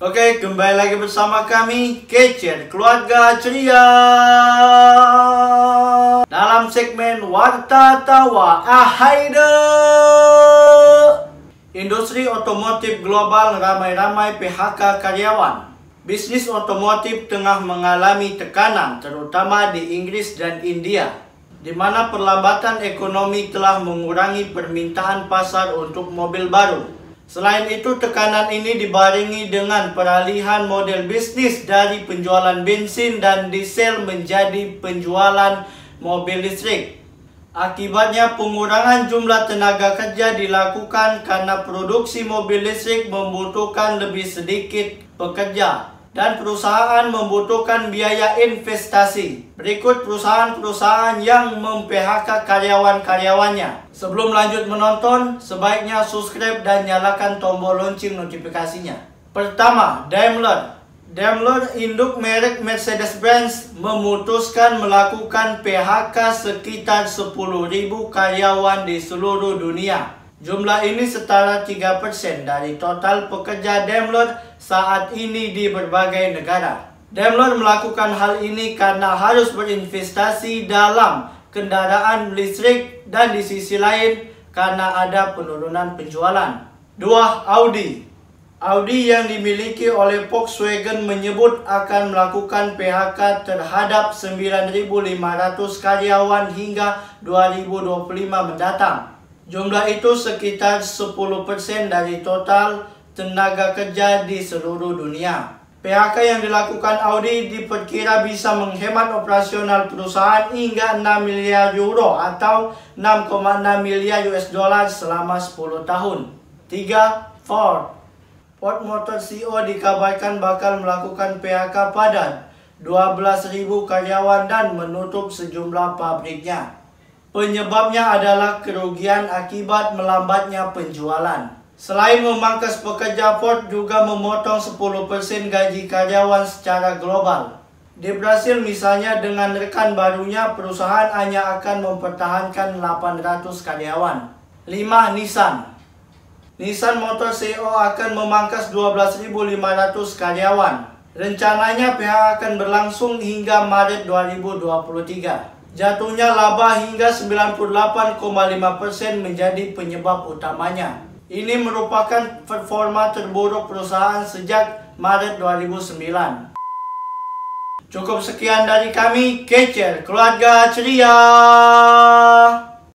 Oke, kembali lagi bersama kami Kecen Keluarga Ceria. Dalam segmen Warta Tawa Ahaide. Industri otomotif global ramai-ramai PHK karyawan. Bisnis otomotif tengah mengalami tekanan terutama di Inggris dan India di mana perlambatan ekonomi telah mengurangi permintaan pasar untuk mobil baru. Selain itu, tekanan ini dibarengi dengan peralihan model bisnis dari penjualan bensin dan diesel menjadi penjualan mobil listrik. Akibatnya pengurangan jumlah tenaga kerja dilakukan karena produksi mobil listrik membutuhkan lebih sedikit pekerja dan perusahaan membutuhkan biaya investasi. Berikut perusahaan-perusahaan yang mem-PHK karyawan-karyawannya. Sebelum lanjut menonton, sebaiknya subscribe dan nyalakan tombol lonceng notifikasinya. Pertama, Daimler. Daimler induk merek Mercedes-Benz memutuskan melakukan PHK sekitar 10.000 karyawan di seluruh dunia. Jumlah ini setara 3% dari total pekerja Daimler saat ini di berbagai negara. Daimler melakukan hal ini karena harus berinvestasi dalam kendaraan listrik dan di sisi lain karena ada penurunan penjualan. Dua, Audi. Audi yang dimiliki oleh Volkswagen menyebut akan melakukan PHK terhadap 9.500 karyawan hingga 2025 mendatang. Jumlah itu sekitar 10% dari total tenaga kerja di seluruh dunia. PHK yang dilakukan Audi diperkira bisa menghemat operasional perusahaan hingga 6 miliar euro atau 6,6 miliar US dollar selama 10 tahun. 3. Ford Ford Motor CEO dikabarkan bakal melakukan PHK pada 12.000 karyawan dan menutup sejumlah pabriknya. Penyebabnya adalah kerugian akibat melambatnya penjualan. Selain memangkas pekerja, Ford juga memotong 10% gaji karyawan secara global. Di Brasil misalnya dengan rekan barunya perusahaan hanya akan mempertahankan 800 karyawan. 5. Nissan Nissan Motor CEO akan memangkas 12.500 karyawan. Rencananya PH akan berlangsung hingga Maret 2023. Jatuhnya laba hingga 98,5% menjadi penyebab utamanya. Ini merupakan performa terburuk perusahaan sejak Maret 2009. Cukup sekian dari kami, Kecer Keluarga Ceria.